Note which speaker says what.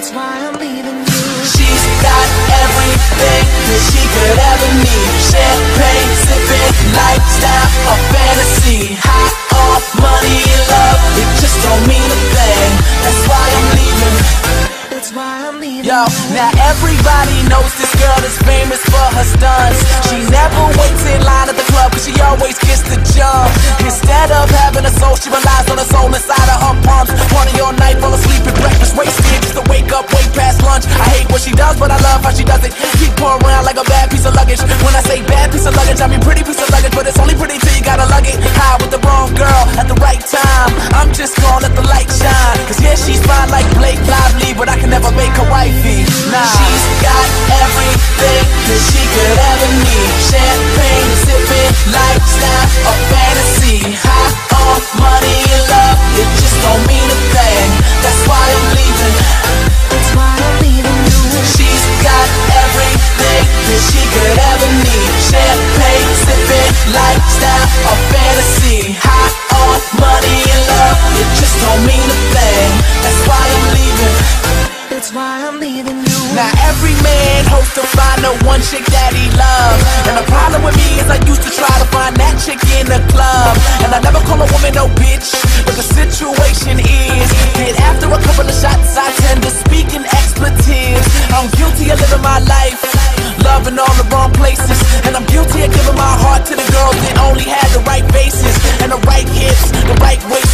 Speaker 1: That's why I'm leaving you.
Speaker 2: She's got everything that she could ever need. Champagne sipping, lifestyle, a fantasy. High off money and love, it just don't mean a thing. That's why I'm leaving.
Speaker 1: That's why I'm leaving Yo,
Speaker 2: now everybody knows this girl is famous for her stunts. She never waits in line at the club, cause she always gets the jump. Instead of having a soul, she relies on the soul inside of her palms. Party all night, I get high with the wrong girl at the right time. I'm just gonna let the light shine. Cause yeah, she's fine like Blake Lively, but I can never make her wifey. Nah, she's got everything that she could ever need. Champagne, sipping, lifestyle, a fantasy. High off money and love, it just don't mean a thing. That's why I'm leaving.
Speaker 1: That's why I'm leaving. you.
Speaker 2: She's got everything that she could ever need. Champagne, sipping, lifestyle. one chick that he loves. And the problem with me is I used to try to find that chick in the club. And I never call a woman no bitch. But the situation is that after a couple of shots, I tend to speak in expletives. I'm guilty of living my life. Loving all the wrong places. And I'm guilty of giving my heart to the girls that only had the right faces. And the right hips, the right waist.